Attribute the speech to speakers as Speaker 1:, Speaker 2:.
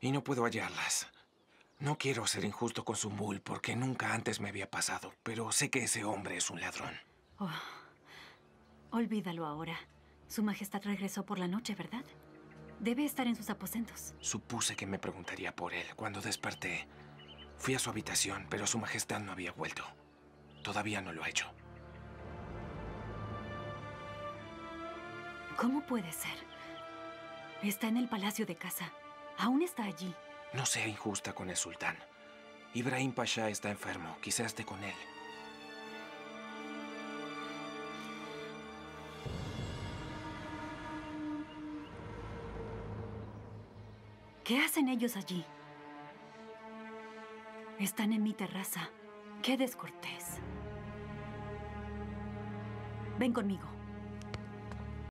Speaker 1: y no puedo hallarlas. No quiero ser injusto con su mul porque nunca antes me había pasado, pero sé que ese hombre es un ladrón.
Speaker 2: Oh, olvídalo ahora. Su Majestad regresó por la noche, ¿verdad? Debe estar en sus aposentos.
Speaker 1: Supuse que me preguntaría por él. Cuando desperté, fui a su habitación, pero su Majestad no había vuelto. Todavía no lo ha hecho.
Speaker 2: ¿Cómo puede ser? Está en el palacio de casa. Aún está allí.
Speaker 1: No sea injusta con el sultán. Ibrahim Pasha está enfermo. Quizás esté con él.
Speaker 2: ¿Qué hacen ellos allí? Están en mi terraza. Qué descortés. Ven conmigo.